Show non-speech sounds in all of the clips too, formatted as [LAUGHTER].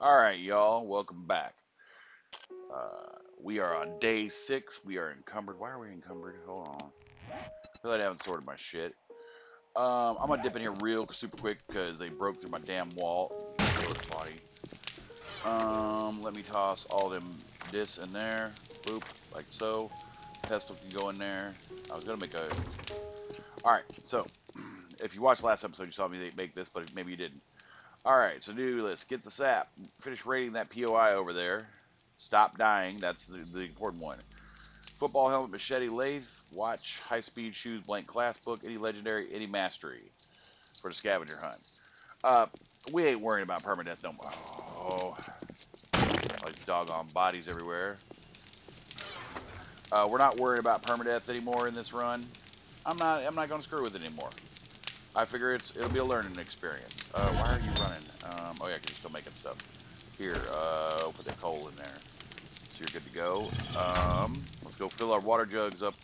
All right, y'all, welcome back. Uh, we are on day six. We are encumbered. Why are we encumbered? Hold on. I feel like I haven't sorted my shit. Um, I'm gonna dip in here real super quick because they broke through my damn wall. Body. Um, let me toss all them this in there. Boop, like so. Pestle can go in there. I was gonna make a. All right, so [CLEARS THROAT] if you watched last episode, you saw me make this, but maybe you didn't. Alright, so do list. Get the sap. Finish rating that POI over there. Stop dying. That's the, the important one. Football helmet, machete, lathe, watch, high speed shoes, blank class book, any legendary, any mastery for the scavenger hunt. Uh, we ain't worrying about permadeath no more. Oh, like doggone bodies everywhere. Uh, we're not worried about permadeath anymore in this run. I'm not. I'm not going to screw with it anymore. I figure it's it'll be a learning experience. Uh, why are you running? Um, oh yeah, because you're still making stuff. Here, uh, put that coal in there. So you're good to go. Um, let's go fill our water jugs up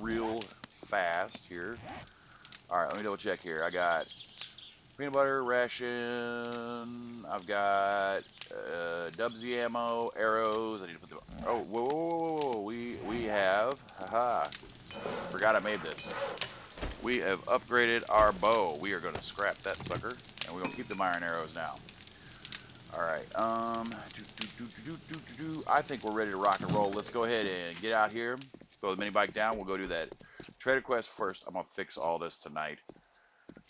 real fast here. All right, let me double check here. I got peanut butter ration. I've got uh, Dubsy ammo, arrows. I need to put them. Oh, whoa, whoa, whoa, whoa! We we have. Haha. Forgot I made this. We have upgraded our bow. We are going to scrap that sucker, and we're going to keep the iron arrows now. Alright, um, do, do, do, I think we're ready to rock and roll. Let's go ahead and get out here, throw the mini bike down. We'll go do that trader quest first. I'm going to fix all this tonight.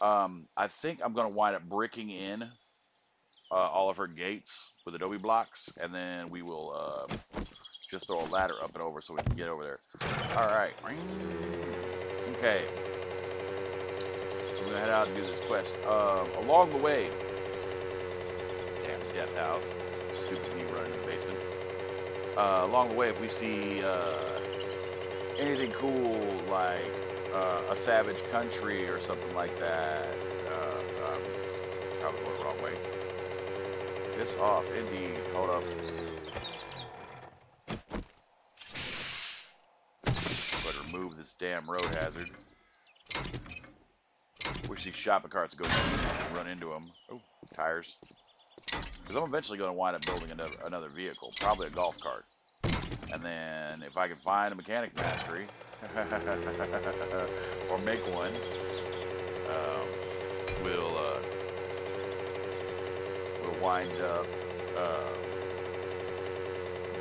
Um, I think I'm going to wind up bricking in uh, all of her gates with adobe blocks, and then we will uh, just throw a ladder up and over so we can get over there. Alright. Okay gonna head out and do this quest. Uh, along the way, damn death house, stupid me running in the basement. Uh, along the way, if we see uh, anything cool like uh, a savage country or something like that, uh, um, probably going the wrong way. This off, indeed. Hold up. This damn road hazard. These shopping carts go run into them. Oh, tires. Because I'm eventually going to wind up building another, another vehicle, probably a golf cart. And then if I can find a mechanic mastery, [LAUGHS] or make one, um, we'll, uh, we'll wind up uh,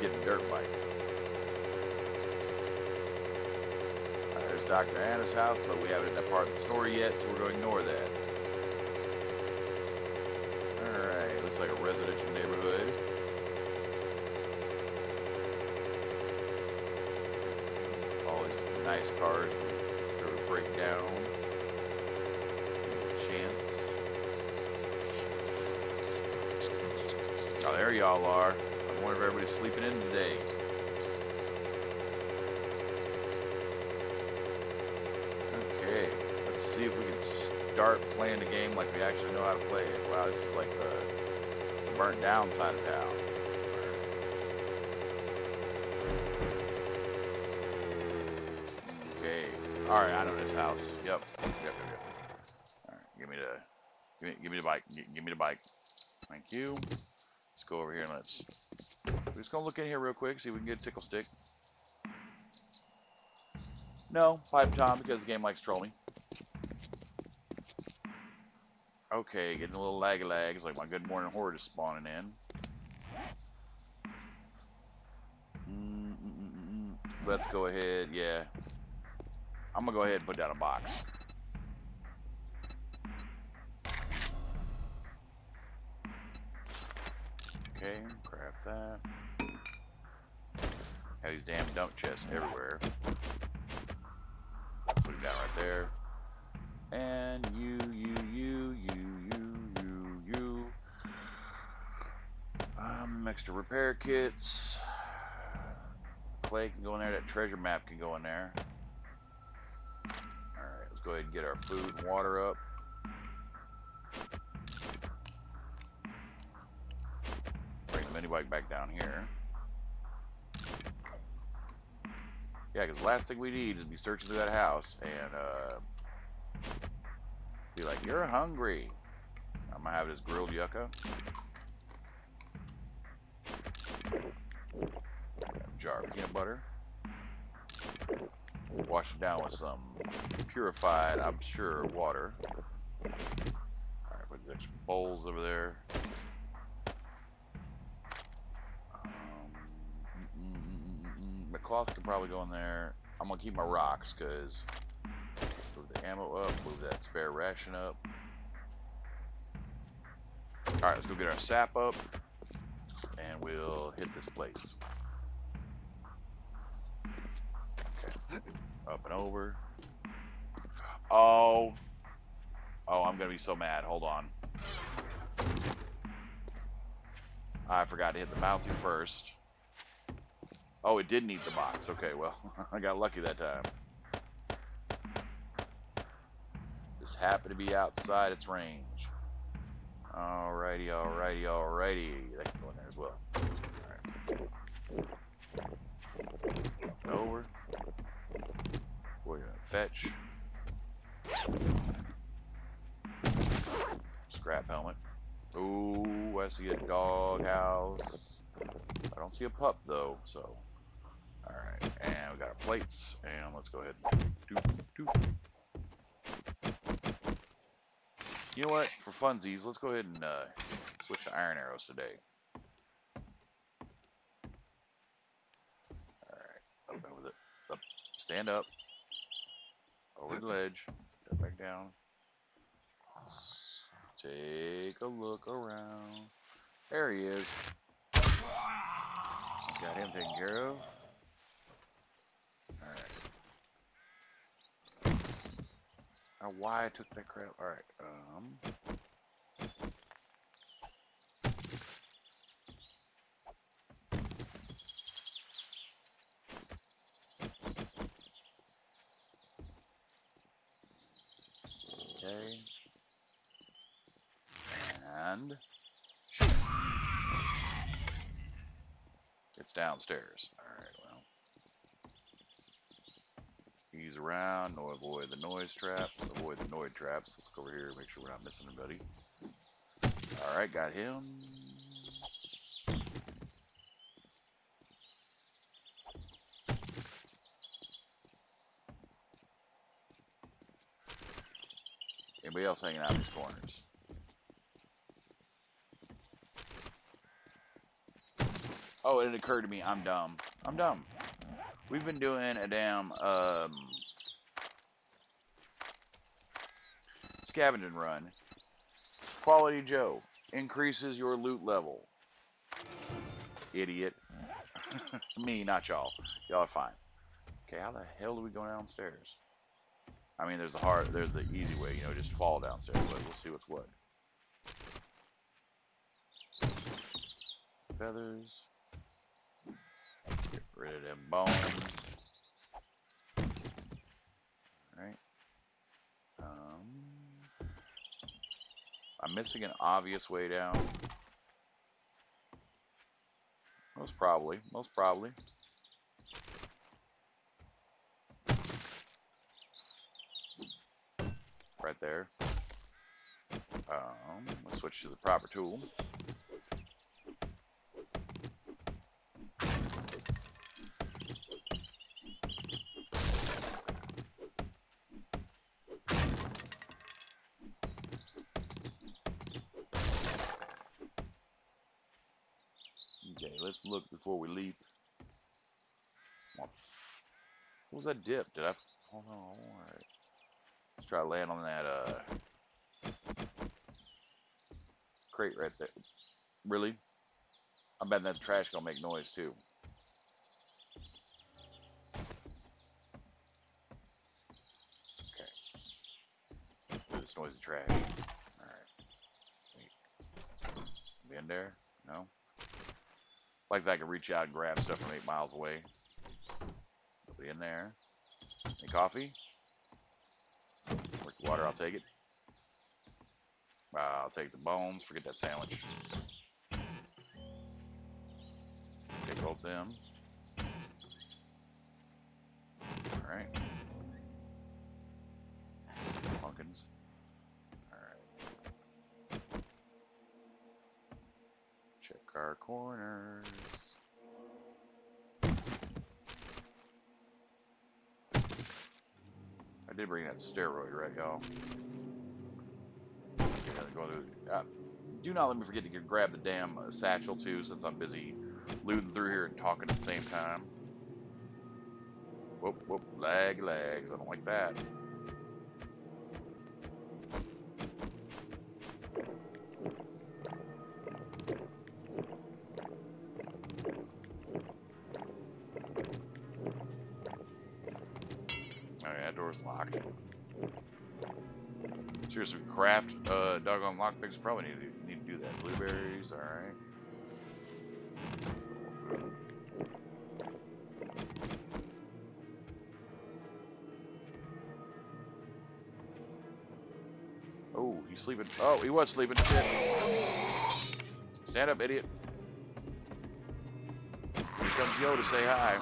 getting dirt bike. Dr. Anna's house, but we haven't that part of the story yet, so we're going to ignore that. Alright, looks like a residential neighborhood. All these nice cars to break down. Chance. Oh, there y'all are. I wonder if everybody's sleeping in today. See if we can start playing the game like we actually know how to play it. Wow, this is like the, burnt down side of town. Okay. Alright, I know this house. Yep. Yep, yep, yep. Alright, give me the give me give me the bike. give me the bike. Thank you. Let's go over here and let's we're just gonna look in here real quick, see if we can get a tickle stick. No, pipe tom because the game likes to troll me. Okay, getting a little laggy lags, like my good morning horde is spawning in. Let's go ahead, yeah. I'm gonna go ahead and put down a box. Okay, craft that. Have these damn dump chests everywhere. Put it down right there. And you, you, you, you, you. Um, extra repair kits. Clay can go in there. That treasure map can go in there. Alright, let's go ahead and get our food and water up. Bring the mini bike back down here. Yeah, because the last thing we need is be searching through that house and, uh, be like, you're hungry. I'm gonna have this grilled yucca. Jar of peanut butter. Wash it down with some purified, I'm sure, water. Alright, put extra bowls over there. Um, mm, mm, mm, the cloth could probably go in there. I'm gonna keep my rocks because move the ammo up, move that spare ration up. Alright, let's go get our sap up and we'll hit this place. Up and over. Oh. Oh, I'm gonna be so mad. Hold on. I forgot to hit the bouncy first. Oh, it did need the box. Okay, well, [LAUGHS] I got lucky that time. Just happened to be outside its range. Alrighty, alrighty, alrighty. That as well. Over. We're gonna fetch. Scrap helmet. Ooh, I see a dog house. I don't see a pup though, so. Alright, and we got our plates, and let's go ahead and do, do. You know what? For funsies, let's go ahead and uh, switch to iron arrows today. Alright, up over the, up, stand up, over the ledge, get back down. Take a look around. There he is. Got him taken care of. Alright. don't why I took that crap. Alright, um... Okay. And... Shoot! It's downstairs. Alright, well ease around, no avoid the noise traps, avoid the noise traps. Let's go over here, make sure we're not missing anybody. Alright, got him. Anybody else hanging out in these corners? Oh, it occurred to me, I'm dumb. I'm dumb. We've been doing a damn um, scavenging run. Quality Joe increases your loot level. Idiot. [LAUGHS] Me, not y'all. Y'all are fine. Okay, how the hell do we go downstairs? I mean, there's the hard, there's the easy way, you know, just fall downstairs, but we'll see what's what. Feathers. Rid of them bones. Um, I'm missing an obvious way down. Most probably. Most probably. Right there. Um, let's switch to the proper tool. Let's look before we leap. What was that dip? Did I? Hold on. All right. Let's try to land on that uh, crate right there. Really? I'm bet that trash gonna make noise too. Okay. This noisy trash. Alright. Be in there? No? Like if I could reach out and grab stuff from eight miles away. Be in there. Any coffee? Water, I'll take it. Uh, I'll take the bones. Forget that sandwich. Take both them. Alright. Pumpkins. our corners. I did bring that steroid, right, y'all? Go uh, do not let me forget to grab the damn uh, satchel, too, since I'm busy looting through here and talking at the same time. Whoop, whoop, lag, lags. I don't like that. Craft uh, doggone lockpicks. Probably need to, need to do that. Blueberries, all right. Oh, he's sleeping. Oh, he was sleeping. Shit. Stand up, idiot. Here comes Yo to say hi.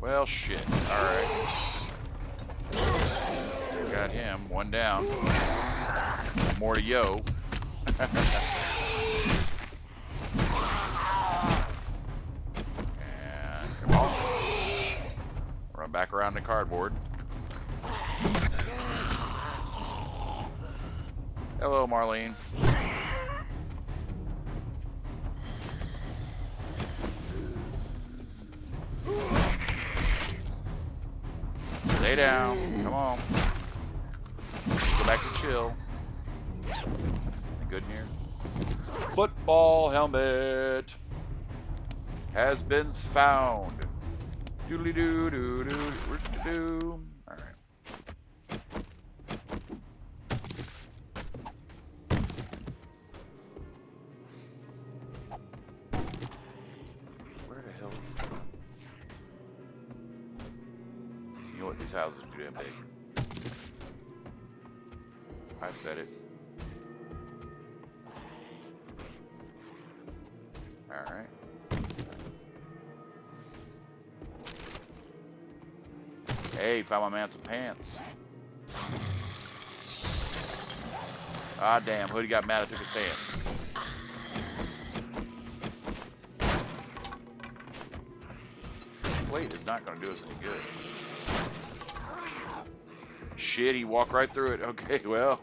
Well, shit. Alright. Got him. One down. More to yo. and come on. Run back around the cardboard. Hello, Marlene. Stay down. Come on. Go back to chill. Good in here. Football helmet has been found. Doodly doo doo doo doo doo. My man some pants. Ah, damn. Hoodie got mad I took his pants. Wait, it's not going to do us any good. Shit, he walked right through it. [LAUGHS] Okay, well. [LAUGHS]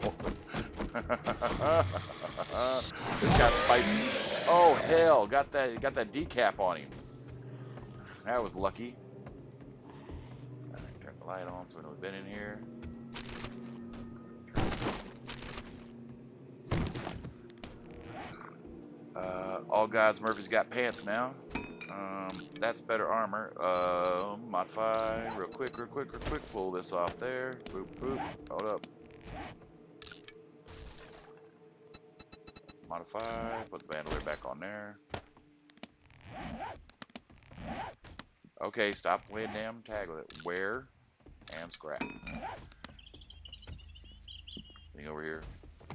this got spicy. Oh, hell. Got that, got that decap on him. That was lucky. The light on so we know we've been in here. Uh, all gods, Murphy's got pants now. Um, that's better armor. Uh, modify real quick, real quick, real quick. Pull this off there. Boop, boop. Hold up. Modify. Put the bandolier back on there. Okay, stop playing damn tag with it. Wear and scrap. Thing over here.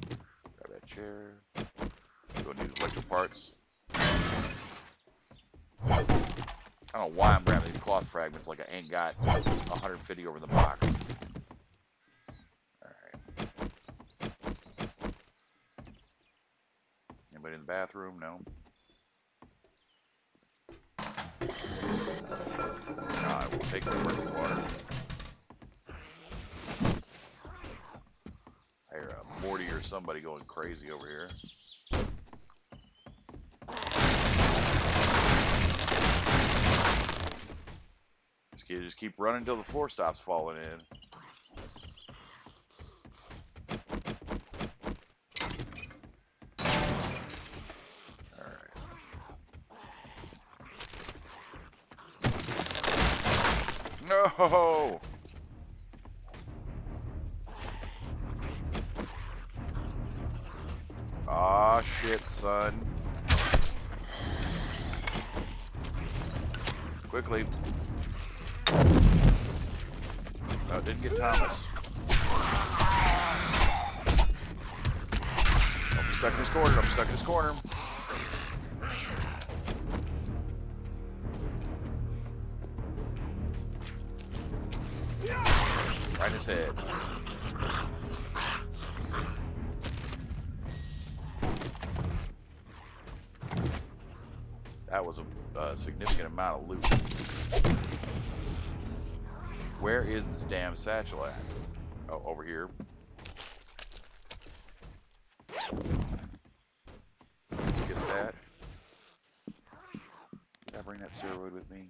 Grab that chair. Go need electrical parts. I don't know why I'm grabbing these cloth fragments like I ain't got 150 over the box. Alright. Anybody in the bathroom? No. I will take the working water. I hear or somebody going crazy over here. You just keep running until the floor stops falling in. No! quickly. Oh, didn't get Thomas. Oh, I'm stuck in this corner. I'm stuck in this corner. Right in his head. That was a significant amount of loot. Where is this damn satchel at? Oh, over here. Let's get that. I bring that steroid with me?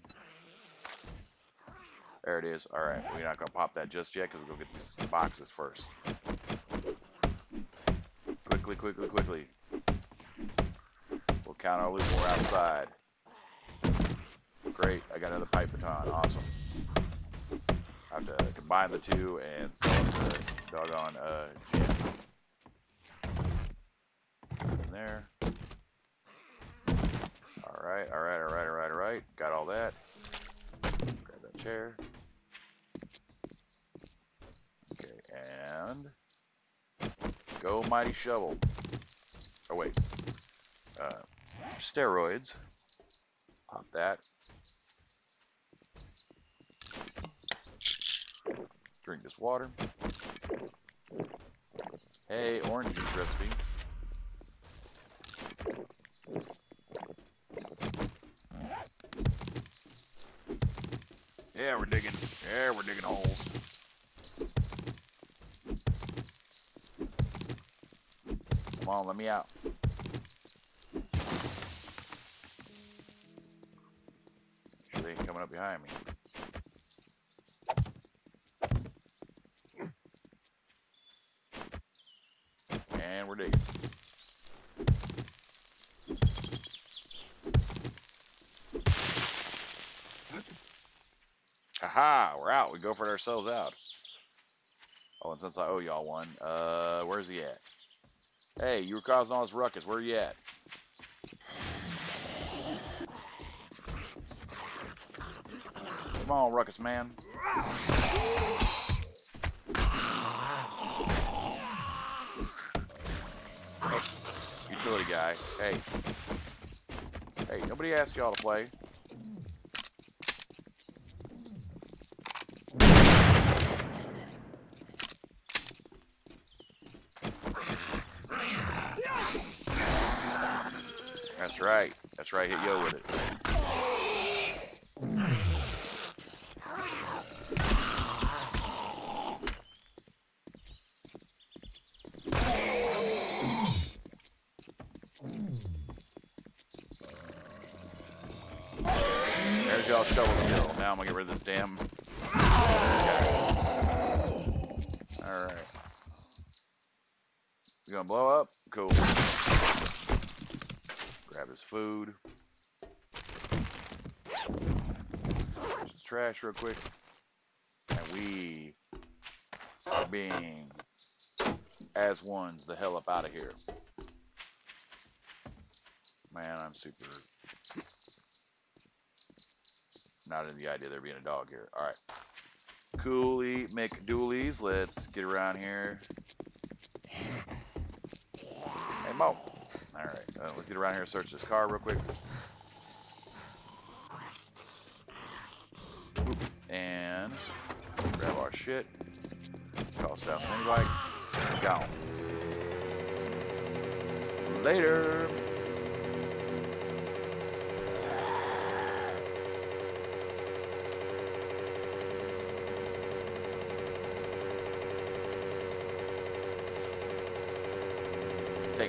There it is. Alright, we're not going to pop that just yet because we'll go get these boxes first. Quickly, quickly, quickly. We'll count our loot more outside. Great, I got another pipe baton. Awesome. I have to combine the two and sell the doggone uh, gem. In there. Alright, alright, alright, alright, alright. Got all that. Grab that chair. Okay, and go mighty shovel. Oh wait. Uh, steroids. Pop that. Drink this water. Hey, orange juice recipe. Yeah, we're digging. Yeah, we're digging holes. Come on, let me out. Sure they ain't coming up behind me. And we're digging. Aha, we're out. We go for it ourselves out. Oh, and since I owe y'all one, uh, where's he at? Hey, you were causing all this ruckus. Where are you at? Come on, ruckus man. Utility guy. Hey. Hey, nobody asked y'all to play. That's right. That's right. Hit yo with it. There's y'all shovel kill. Now I'm gonna get rid of this damn this guy. Alright. You gonna blow up? Cool. Grab his food. Search his trash real quick. And we are being, as ones, the hell up out of here. Man, I'm super not in the idea there being a dog here. Alright. Cooley McDoolies. Let's get around here. Hey, Mo. Alright, uh, let's get around here and search this car real quick. Oop. And grab our shit. Call stuff anybody. Gone. Later.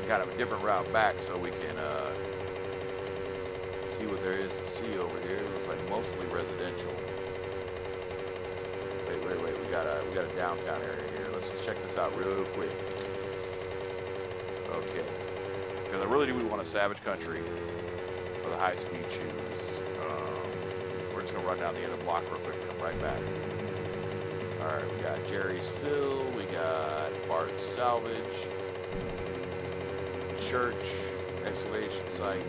Kind of a different route back so we can uh, see what there is to see over here. It looks like mostly residential. Wait, wait, wait. We got a we got a downtown area here. Let's just check this out real quick. Okay. Because I really do want a Savage Country for the high-speed shoes. Um, we're just gonna run down the end of the block real quick and come right back. All right, we got Jerry's Fill. We got Bart's Salvage church, excavation site.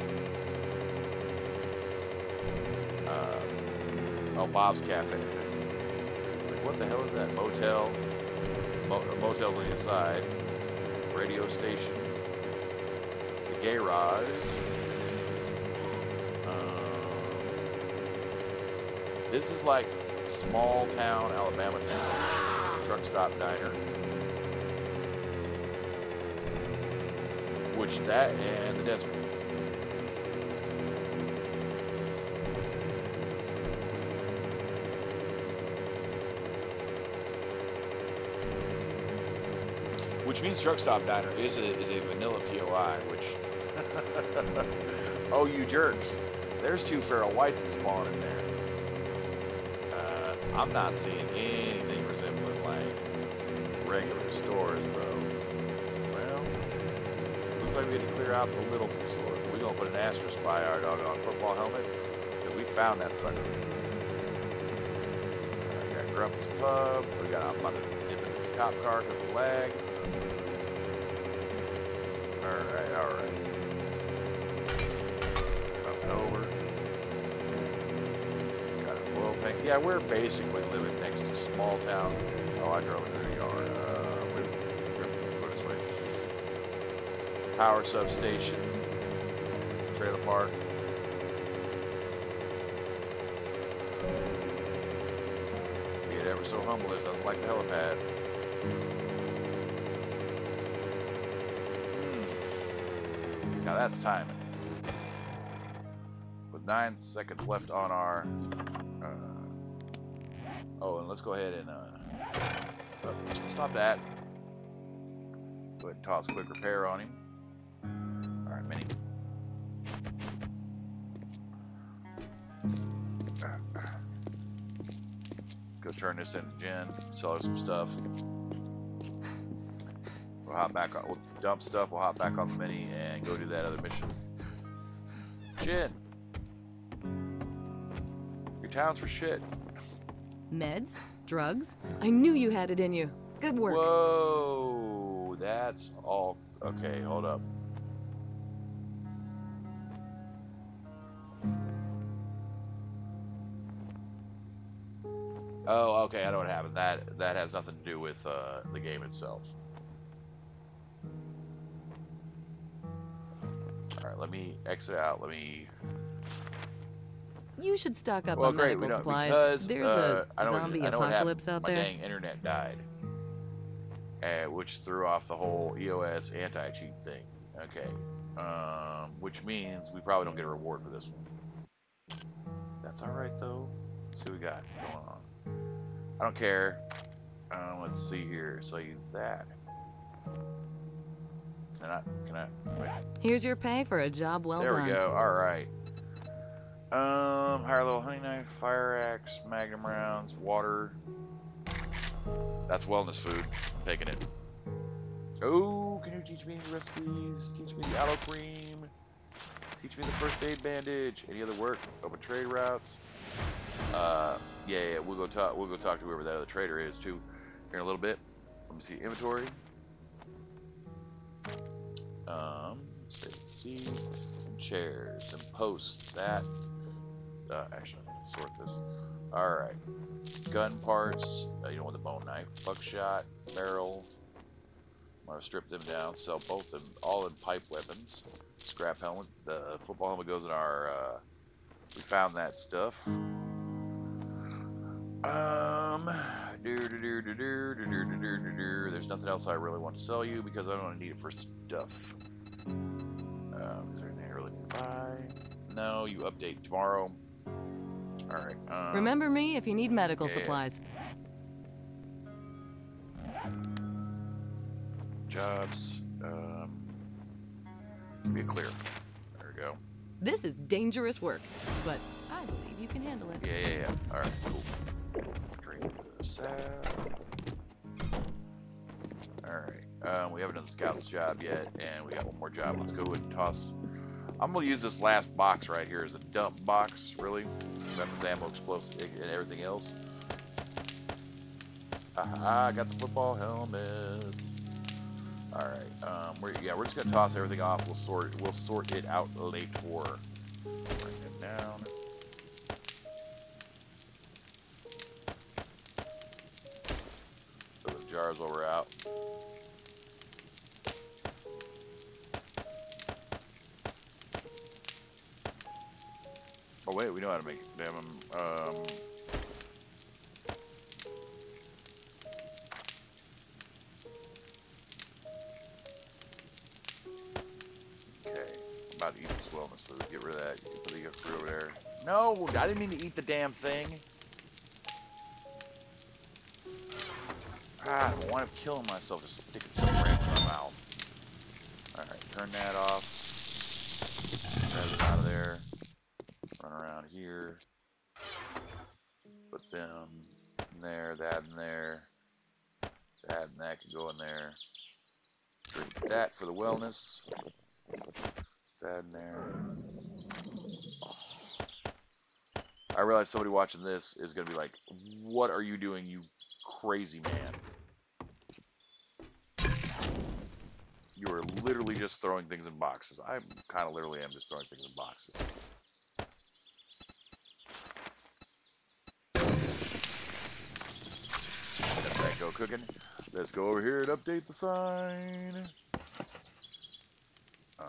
Uh, oh, Bob's Cafe. It's like, what the hell is that? Motel. Mo motel's on the side. Radio station. The garage. Um, this is like small town Alabama town. Truck stop diner. Search that and the desert. Which means Truck Stop Diner is a, is a vanilla POI, which... [LAUGHS] oh, you jerks. There's two feral wights that spawn in there. Uh, I'm not seeing anything resembling, like, regular stores, though. Looks like we had to clear out the little store. We're to put an asterisk by our doggone football helmet, we found that sucker. Uh, we got Grumpy's Pub. We got, I'm about to dip in this cop car because of lag. Alright, alright. Over. Got an oil tank. Yeah, we're basically living next to small town. Oh, I drove into the yard. Uh, we, we, go this way. Power substation. Trailer park. Be it ever so humble, there's nothing like the helipad. Hmm. Now that's timing. With nine seconds left on our. Uh, oh, and let's go ahead and. Uh, uh, stop that. Go ahead and toss quick repair on him. Turn this into Jen, sell her some stuff. We'll hop back on, we'll dump stuff, we'll hop back on the mini and go do that other mission. Jen! Your town's for shit. Meds? Drugs? I knew you had it in you. Good work. Whoa, that's all. Okay, hold up. Oh, okay, I know what happened. That that has nothing to do with uh, the game itself. All right, let me exit out. Let me. You should stock up Well, on great. Medical supplies. because There's uh, I a zombie I know apocalypse out My there. dang internet died, uh, which threw off the whole EOS anti-cheat thing. Okay, um, which means we probably don't get a reward for this one. That's all right though. Let's see what we got going on. I don't care. Um, let's see here. So you that. Can I? Can I? Wait. Here's your pay for a job well there done. we go. All right. Um, higher level hunting knife, fire axe, magnum rounds, water. That's wellness food. I'm taking it. Oh, can you teach me the recipes? Teach me the aloe cream. Teach me the first aid bandage. Any other work? Open trade routes. Uh, yeah, yeah. We'll go talk. We'll go talk to whoever that other trader is too. Here in a little bit. Let me see inventory. Um, let's see chairs and posts that. Uh, actually, I'm gonna sort this. All right, gun parts. Uh, you know, with the bone knife, buckshot, barrel. I'm gonna strip them down, sell both of them, all in pipe weapons. Scrap helmet. The football helmet goes in our. Uh, we found that stuff. Um, there's nothing else I really want to sell you because I don't need it for stuff. Um, is there anything I really need to buy? No, you update tomorrow. All right. Um, Remember me if you need medical okay. supplies. Jobs. Um, be clear. There we go. This is dangerous work, but I believe you can handle it. Yeah, yeah, yeah. All right, cool. Drink this out. All right. Um, we haven't done the scout's job yet, and we got one more job. Let's go and toss. I'm gonna use this last box right here as a dump box, really. Weapons, ammo, explosive, and everything else. Aha, I got the football helmet. All right. Um, we're yeah, we're just gonna toss everything off. We'll sort it. We'll sort it out later. Bring it down. While we're out. Oh wait, we know how to make. Damn Um. Okay, I'm about to eat this wellness food. Get rid of that. Put the other food over there. No, I didn't mean to eat the damn thing. Ah, I wind up killing myself just sticking stuff my mouth. Alright, turn that off. Grab it out of there. Run around here. Put them in there, that in there. That and that can go in there. Drink that for the wellness. That in there. I realize somebody watching this is going to be like, what are you doing, you crazy man? You are literally just throwing things in boxes. I kind of literally am just throwing things in boxes. Let that go cooking. Let's go over here and update the sign. Um,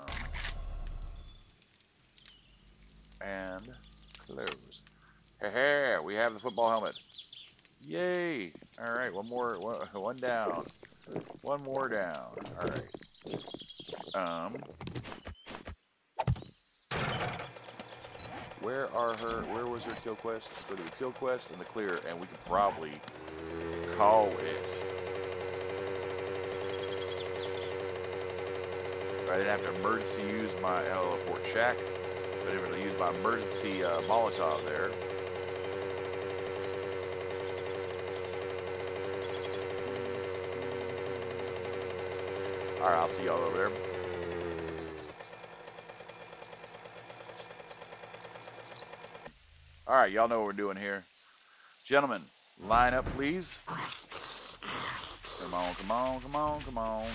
and close. Hey, we have the football helmet. Yay! All right, one more, one, one down, one more down. All right. Um, where are her? Where was her kill quest? Go to the kill quest and the clear, and we could probably call it. I didn't have to emergency use my uh, Fort Shack, but able to use my emergency uh, Molotov there. Alright, I'll see y'all over there. Alright, y'all know what we're doing here. Gentlemen, line up, please. Come on, come on, come on, come on.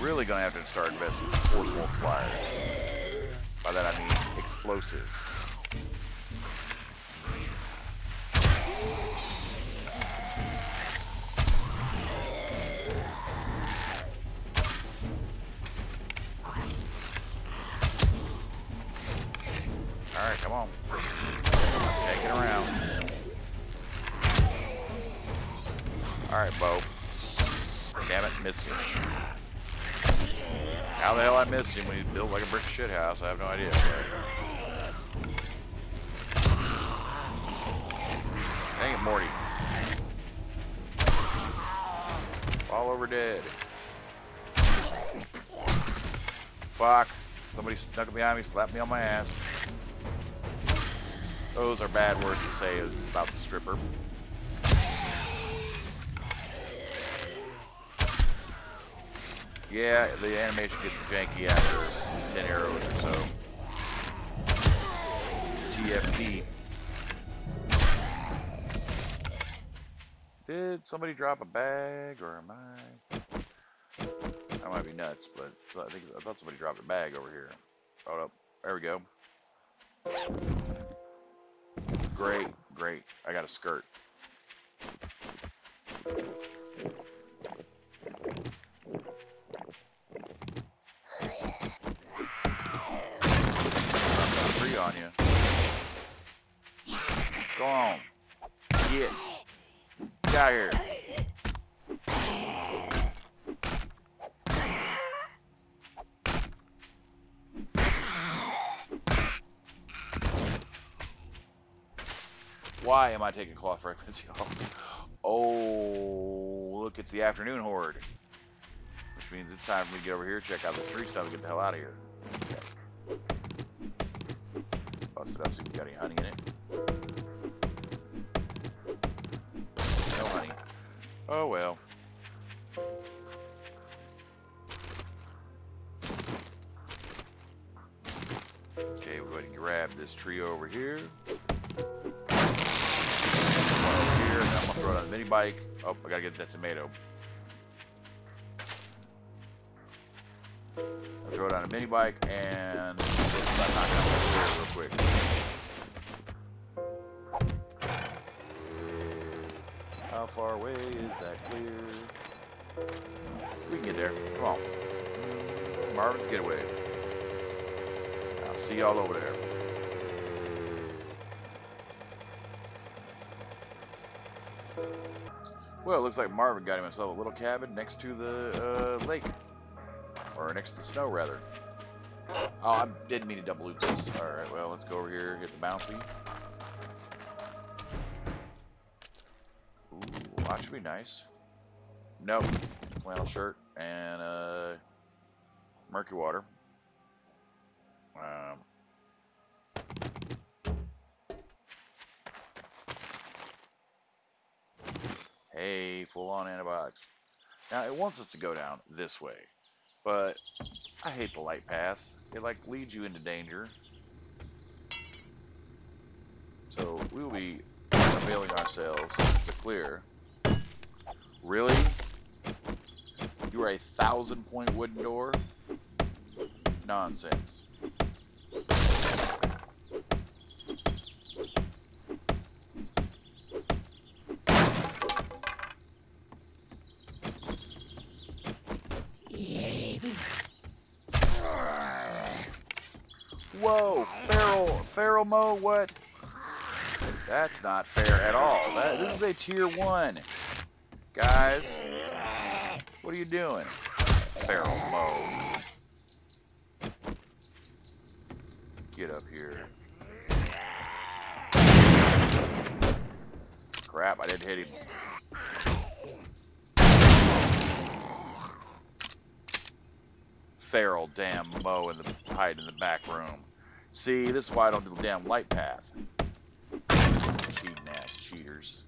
Really gonna have to start investing in force multipliers. By that I mean explosives. Like a brick shit house, I have no idea. Dang it, Morty. All over dead. Fuck. Somebody snuck behind me, slapped me on my ass. Those are bad words to say about the stripper. Yeah, the animation gets janky after 10 arrows or so. TFP. Did somebody drop a bag, or am I? I might be nuts, but I think I thought somebody dropped a bag over here. Hold up. There we go. Great, great. I got a skirt. Go on. Get. Get out here. Why am I taking cloth fragments, [LAUGHS] y'all? Oh, look, it's the afternoon horde. Which means it's time for me to get over here, check out the street stuff, and get the hell out of here. Okay. Bust it up, see if we got any honey in it. Oh well. Okay, we're going to grab this tree over here. Over here, and I'm gonna throw it on the mini bike. Oh, I gotta get that tomato. I'll throw it on a mini bike and let's knock out the clear real quick. How far away is that clear? We can get there. Come on. Marvin's getaway. I'll see y'all over there. Well, it looks like Marvin got himself a little cabin next to the uh, lake. Or next to the snow, rather. Oh, I didn't mean to double loop this. Alright, well, let's go over here, hit the bouncy. Be nice. Nope. Flannel shirt and uh, murky water. Um, hey, full on antibiotics. Now it wants us to go down this way, but I hate the light path. It like leads you into danger. So we will be availing ourselves to clear. Really? You are a thousand point wooden door? Nonsense. Whoa, feral, feral Moe, what? That's not fair at all. That, this is a tier one. Guys, what are you doing? Feral Moe. Get up here. Crap, I didn't hit him. Feral damn Moe in the hide in the back room. See, this is why I don't do the damn light path. Cheating ass cheaters.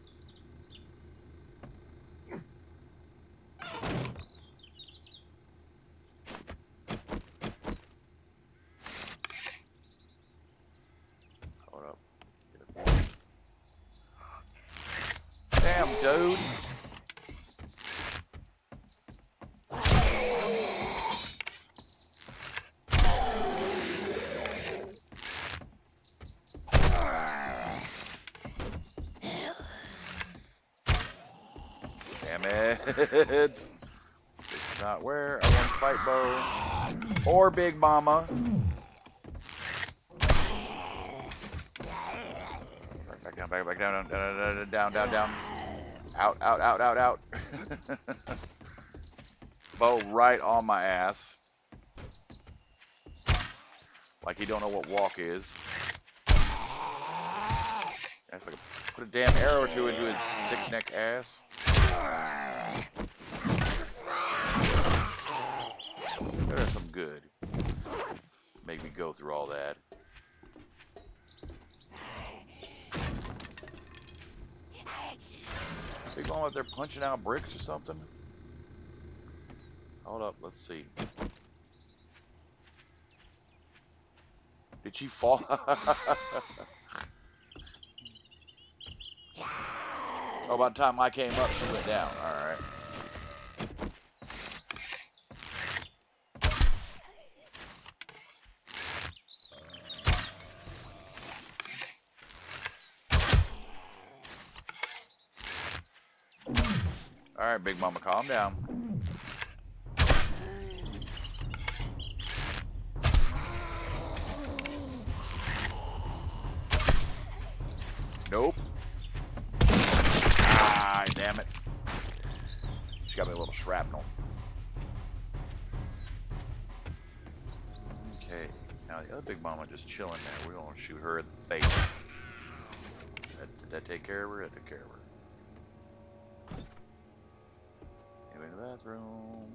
Hold up. Get it. Damn, dude. Damn it. This is not where I want to fight Boe. Or Big Mama. Back down, back, back down, down, down, down, down, down. Out, out, out, out, out. [LAUGHS] Boe right on my ass. Like he don't know what walk is. If I could put a damn arrow or two into his thick neck ass. There's some good. Make me go through all that. Big Mom out there punching out bricks or something? Hold up, let's see. Did she fall? [LAUGHS] oh, about the time I came up, she went down. Alright. Alright, Big Mama, calm down. Nope. Ah, damn it. She got me a little shrapnel. Okay, now the other big mama just chilling there. We're gonna shoot her in the face. Did that take care of her? That took care of her. Go in the bathroom.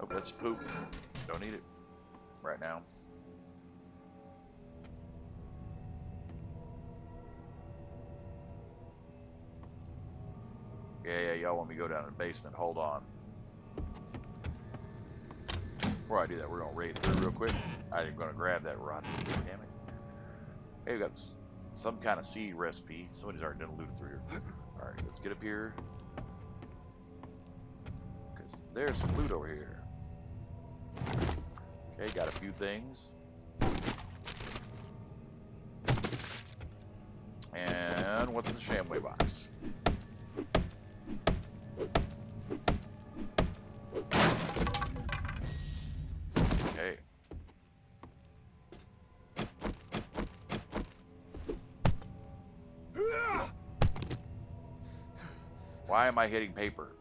Oh, that's poop. Don't need it right now. Yeah, yeah, y'all want me to go down to the basement. Hold on. Before I do that, we're going to raid through real quick. I'm going to grab that rotten damn it. Hey, we got some kind of seed recipe. Somebody's already done a loot through here. Alright, let's get up here. There's some loot over here. Okay, got a few things. And what's in the Shamway box? Okay. Why am I hitting paper?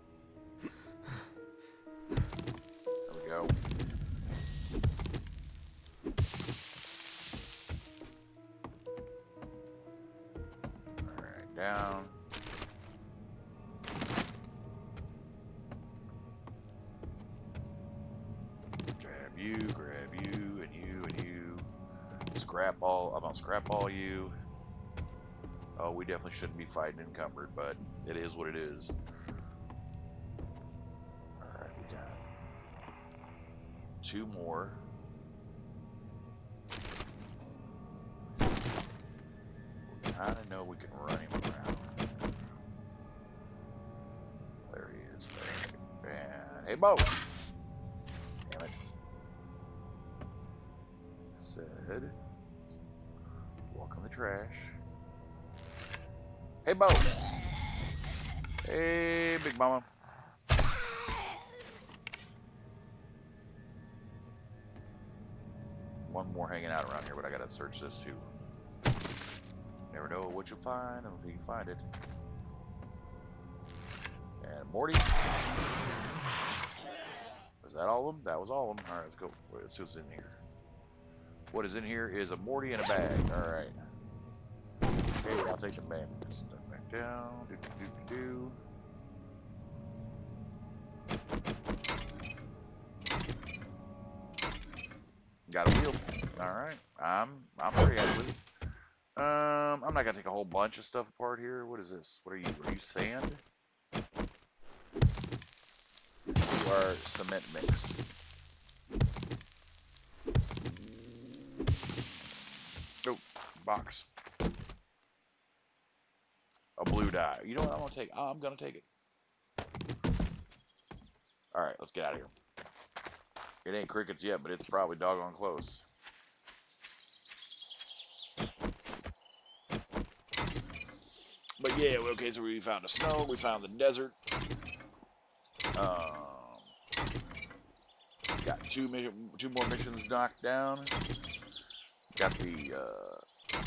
Definitely shouldn't be fighting encumbered, but it is what it is. Alright, we got two more. We kinda know we can run him around. There he is. And hey Boe! Damn it. I Said walk on the trash. Hey Boe! Hey Big Mama. One more hanging out around here, but I gotta search this too. Never know what you'll find until you find it. And Morty. Was that all of them? That was all of them. Alright, let's go. Let's see what's in here. What is in here is a Morty in a bag. Alright. Okay, I'll take the bag. Step back down. Do, do, do, do. Got a wheel. Alright. I'm I'm pretty happy. Um, I'm not gonna take a whole bunch of stuff apart here. What is this? What are you? Are you sand? You are cement mix. Oh, box. Blue dye. You know what I'm gonna take? I'm gonna take it. Alright, let's get out of here. It ain't crickets yet, but it's probably doggone close. But yeah, okay, so we found the snow, we found the desert. Um, got two two more missions knocked down. Got the, uh,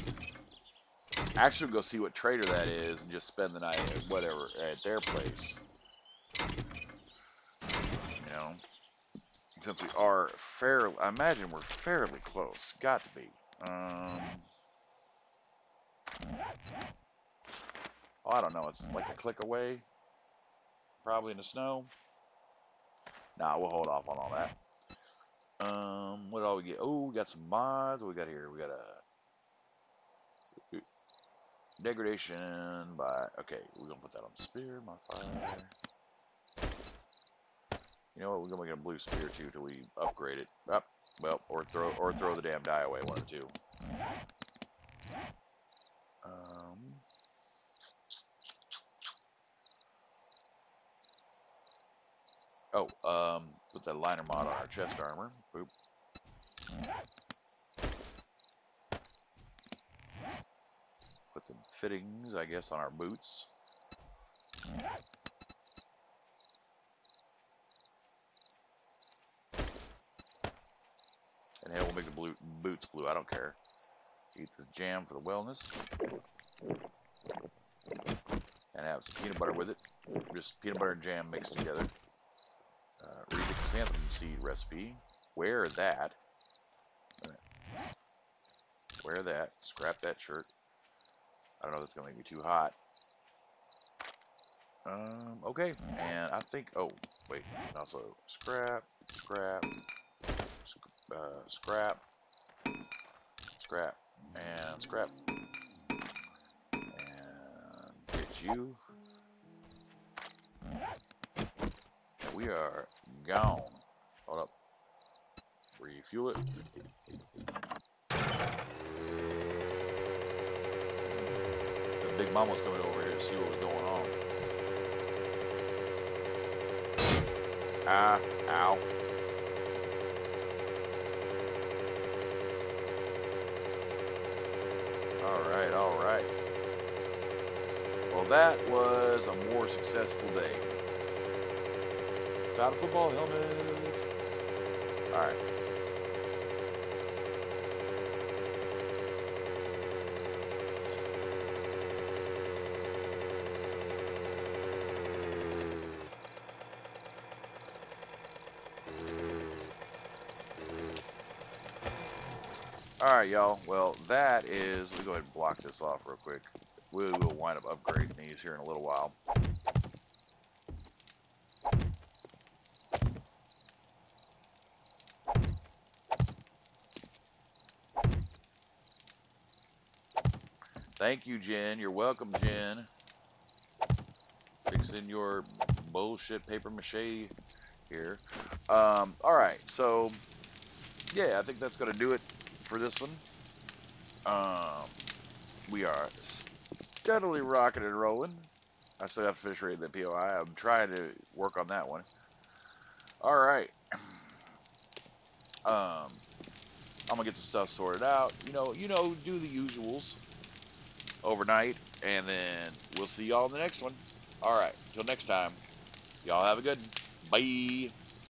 actually go see what trader that is and just spend the night at whatever, at their place. You know, since we are fairly, I imagine we're fairly close. Got to be. Um, oh, I don't know. It's like a click away. Probably in the snow. Nah, we'll hold off on all that. Um, what all we get? Oh, we got some mods. What we got here? We got a degradation by. Okay, we're gonna put that on the spear modifier. You know what? We're gonna get a blue spear too till we upgrade it. Up, well, or throw or throw the damn die away. One or two. Um. Oh, um, put that liner mod on our chest armor. Boop. Put the fittings, I guess, on our boots. And hell, we'll make the blue boots blue. I don't care. Eat this jam for the wellness. And have some peanut butter with it. Just peanut butter and jam mixed together. Uh, read the chrysanthemum seed recipe. Wear that. Wear that. Scrap that shirt. I don't know if that's going to make me too hot. Um, okay. And I think, oh, wait. Also, scrap, scrap, uh, scrap, scrap, and scrap. And get you. We are gone. Hold up. Refuel it. Mom was coming over here to see what was going on. Ah, ow. Alright, alright. Well, that was a more successful day. Found a football helmet. Alright. Alright, y'all. Well, that is... Let me go ahead and block this off real quick. We will wind up upgrading these here in a little while. Thank you, Jen. You're welcome, Jen. Fixing your bullshit paper mache here. Um, all right, so yeah, I think that's going to do it for this one. Um, we are steadily rocking and rolling. I still have finish reading the POI. I'm trying to work on that one. All right. Um, I'm gonna get some stuff sorted out. You know, you know, do the usuals overnight, and then we'll see y'all in the next one. All right, till next time. Y'all have a good. Bye.